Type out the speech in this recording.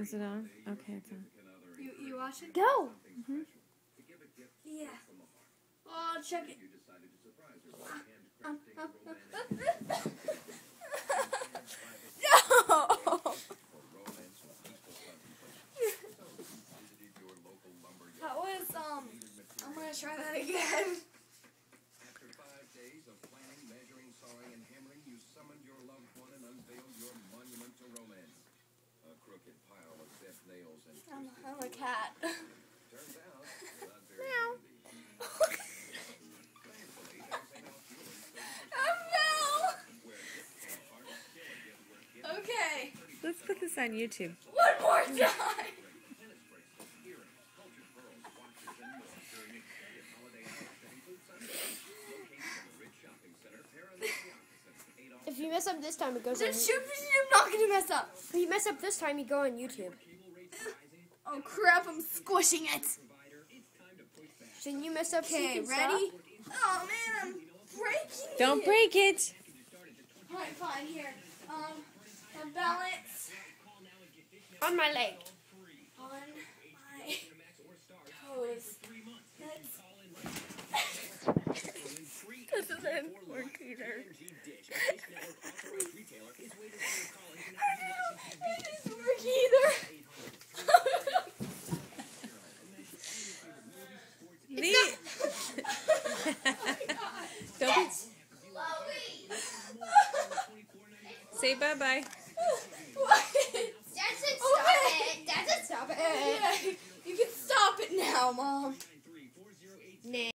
Is it on? Okay, it's on. You you watch it? Go. Mm -hmm. Yeah. Oh, check it. Um, um, um, no. That was um. I'm gonna try that again. I'm, I'm a cat. Turns out, not very Meow. handy. Thankfully, there's enough humans Oh. Okay. Let's put this on YouTube. One more time. If you mess up this time, it goes on. Just shoot, I'm not gonna mess up. If you mess up this time, you go on YouTube. Oh crap! I'm squishing it. So you mess up. so Okay, ready? stop. Oh man, I'm breaking. Don't it. break it. Alright, fine. Here. Um, um, balance On my leg. on my toes. This doesn't work either. Don't be... Say bye bye. Dad said stop it. Dad said stop it. You can stop it now, Mom.